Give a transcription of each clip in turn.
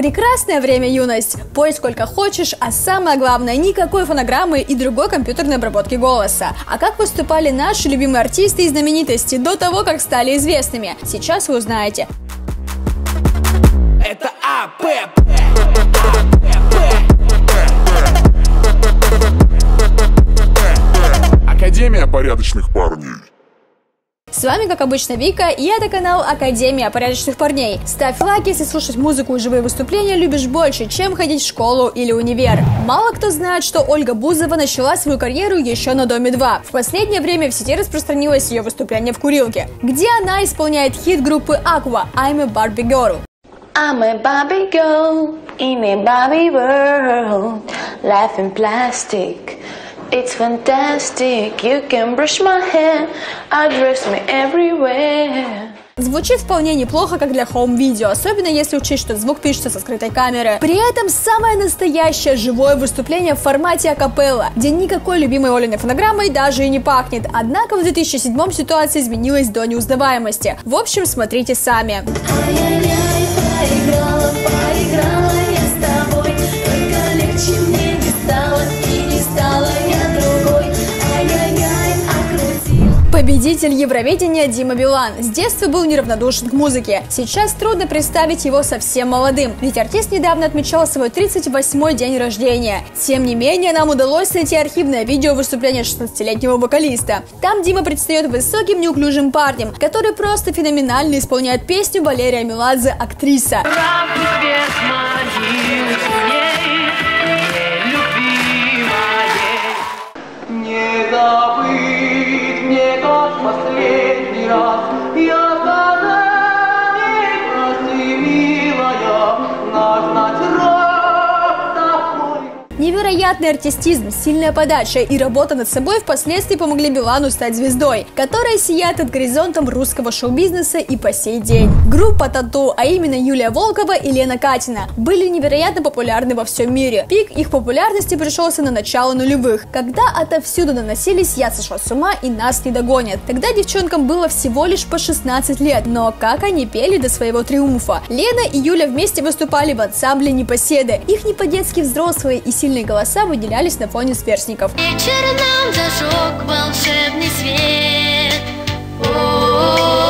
Прекрасное время юность. Пой сколько хочешь, а самое главное, никакой фонограммы и другой компьютерной обработки голоса. А как выступали наши любимые артисты и знаменитости до того, как стали известными? Сейчас вы узнаете. Это АПП. С вами, как обычно, Вика, и это канал Академия порядочных парней. Ставь лайк, если слушать музыку и живые выступления любишь больше, чем ходить в школу или универ. Мало кто знает, что Ольга Бузова начала свою карьеру еще на Доме 2. В последнее время в сети распространилось ее выступление в курилке, где она исполняет хит группы Aqua «I'm a Barbie Girl». I'm a Barbie girl in a Barbie world, life in plastic. It's fantastic, you can brush my hair, undress me everywhere. Звучит вполне неплохо, как для home видео, особенно если учесть, что звук пишется со скрытой камеры. При этом самое настоящее живое выступление в формате акапелла, где никакой любимой Олиной фонограммой даже и не пахнет. Однако в 2007 ситуация изменилась до неузнаваемости. В общем, смотрите сами. Ай-яй-яй, Победитель Евровидения Дима Билан с детства был неравнодушен к музыке. Сейчас трудно представить его совсем молодым, ведь артист недавно отмечал свой 38-й день рождения. Тем не менее, нам удалось найти архивное видео выступления 16-летнего вокалиста. Там Дима предстает высоким неуклюжим парнем, который просто феноменально исполняет песню Валерия Меладзе «Актриса». Не забыть последний раз Невероятный артистизм, сильная подача и работа над собой впоследствии помогли Билану стать звездой, которая сияет от горизонтом русского шоу-бизнеса и по сей день. Группа Тату, а именно Юлия Волкова и Лена Катина, были невероятно популярны во всем мире. Пик их популярности пришелся на начало нулевых, когда отовсюду наносились «Я сошла с ума» и «Нас не догонят». Тогда девчонкам было всего лишь по 16 лет, но как они пели до своего триумфа. Лена и Юля вместе выступали в ансамбле «Непоседы». Их не по-детски взрослые и сильные сильные голоса выделялись на фоне сверстников. Вечер нам зажег волшебный свет. О, открывая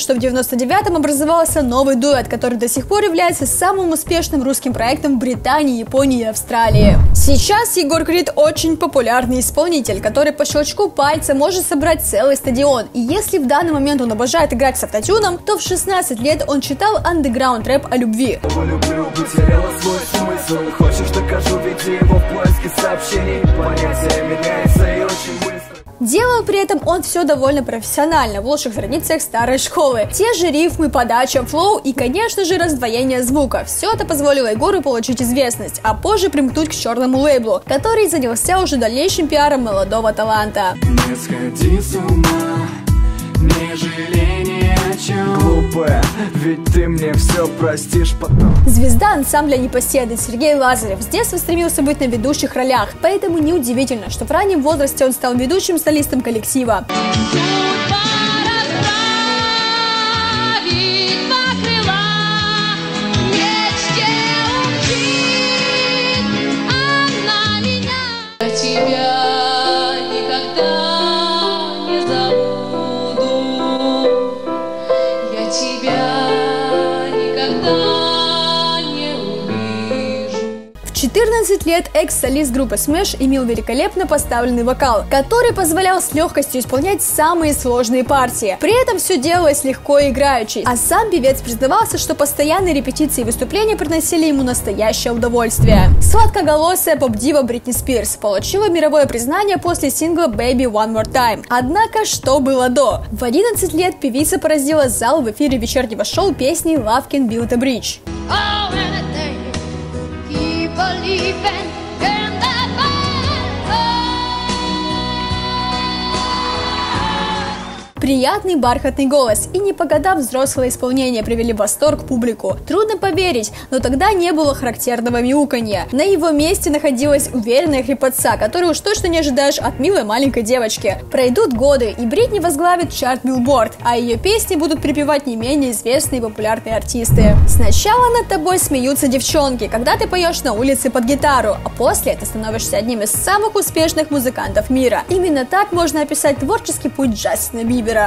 что в 99-м образовался новый дуэт, который до сих пор является самым успешным русским проектом в Британии, Японии и Австралии. Сейчас Егор Крид очень популярный исполнитель, который по щелчку пальца может собрать целый стадион. И если в данный момент он обожает играть с автотюном, то в 16 лет он читал андеграунд рэп о любви. Хочешь, докажу, веди его в поиске сообщений Понятия меняется и очень быстро Делал при этом он все довольно профессионально, в лучших традициях старой школы. Те же рифмы, подача, флоу и, конечно же, раздвоение звука. Все это позволило Егору получить известность, а позже примкнуть к черному лейблу, который занялся уже дальнейшим пиаром молодого таланта. Не сходи с ума, не жалей чем Глупая, ведь ты мне все простишь потом. Звезда ансамбля Непоседы Сергей Лазарев с детства стремился быть на ведущих ролях, поэтому неудивительно, что в раннем возрасте он стал ведущим солистом коллектива. В 14 лет экс-солист группы Smash имел великолепно поставленный вокал, который позволял с легкостью исполнять самые сложные партии. При этом все делалось легко и играючи, а сам певец признавался, что постоянные репетиции и выступления приносили ему настоящее удовольствие. Сладкоголосая поп-дива Бритни Спирс получила мировое признание после сингла Baby One More Time. Однако, что было до? В 11 лет певица поразила зал в эфире вечернего шоу песней Love Can Build a Bridge. Even. Приятный бархатный голос и не по годам взрослое исполнение привели в восторг публику. Трудно поверить, но тогда не было характерного мяуканья. На его месте находилась уверенная хрипотца, которую уж точно не ожидаешь от милой маленькой девочки. Пройдут годы, и Бритни возглавит чарт Билборд, а ее песни будут припевать не менее известные и популярные артисты. Сначала над тобой смеются девчонки, когда ты поешь на улице под гитару, а после ты становишься одним из самых успешных музыкантов мира. Именно так можно описать творческий путь Джастина Бибера.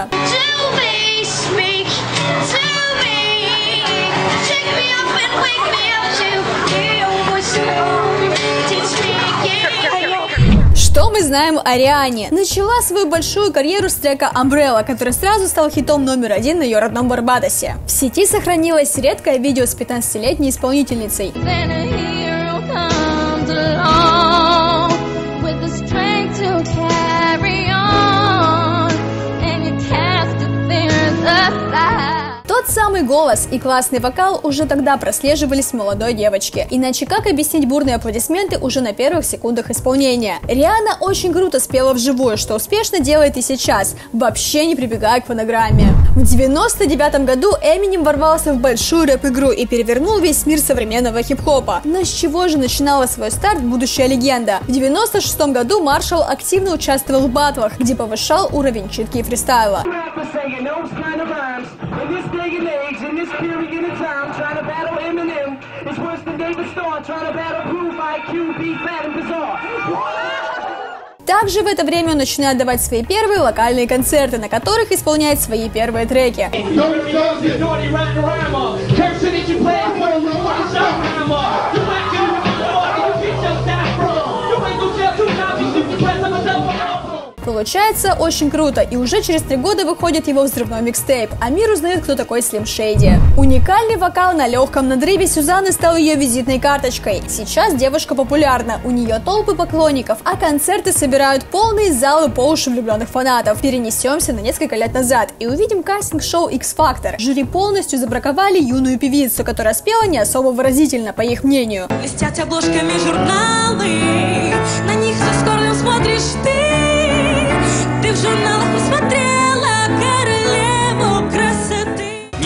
Что мы знаем о Риане? Начала свою большую карьеру с трека Umbrella, который сразу стал хитом номер один на ее родном Барбадосе. В сети сохранилось редкое видео с 15-летней исполнительницей. Тот самый голос и классный вокал уже тогда прослеживались в молодой девочке. Иначе как объяснить бурные аплодисменты уже на первых секундах исполнения? Риана очень круто спела вживую, что успешно делает и сейчас, вообще не прибегая к фонограмме. В 99 году Эминем ворвался в большую рэп-игру и перевернул весь мир современного хип-хопа. Но с чего же начинала свой старт будущая легенда? В 96 году Маршалл активно участвовал в батлах, где повышал уровень читки и фристайла. And age in this period of time trying to battle Eminem is worse than David Starr trying to battle Proof IQ, be fat and bizarre. Также в это время он начинает давать свои первые локальные концерты, на которых исполняет свои первые треки. Получается очень круто, и уже через три года выходит его взрывной микстейп, а мир узнает, кто такой Слим Шейди. Уникальный вокал на легком надрыве Сюзанны стал ее визитной карточкой. Сейчас девушка популярна, у нее толпы поклонников, а концерты собирают полные залы по уши влюбленных фанатов. Перенесемся на несколько лет назад и увидим кастинг-шоу X Factor. Жюри полностью забраковали юную певицу, которая спела не особо выразительно, по их мнению. Блестят обложками журналы, на них со скорым смотришь ты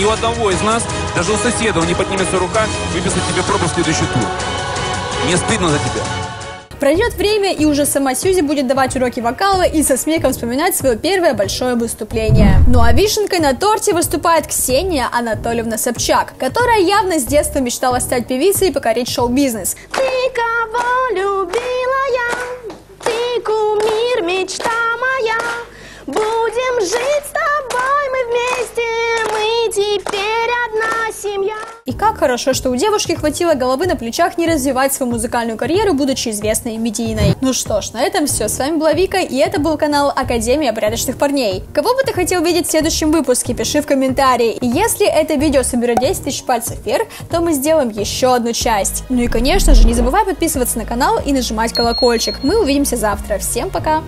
у одного из нас, даже у соседа, не поднимется рука выписать тебе пробу в следующий тур. Мне стыдно за тебя. Пройдет время, и уже сама Сьюзи будет давать уроки вокала и со смехом вспоминать свое первое большое выступление. Ну а вишенкой на торте выступает Ксения Анатольевна Собчак, которая явно с детства мечтала стать певицей и покорить шоу-бизнес. Ты кого хорошо, что у девушки хватило головы на плечах не развивать свою музыкальную карьеру, будучи известной медийной. Ну что ж, на этом все. С вами была Вика, и это был канал Академия порядочных парней. Кого бы ты хотел видеть в следующем выпуске, пиши в комментарии. И если это видео соберет 10 тысяч пальцев вверх, то мы сделаем еще одну часть. Ну и конечно же, не забывай подписываться на канал и нажимать колокольчик. Мы увидимся завтра. Всем пока!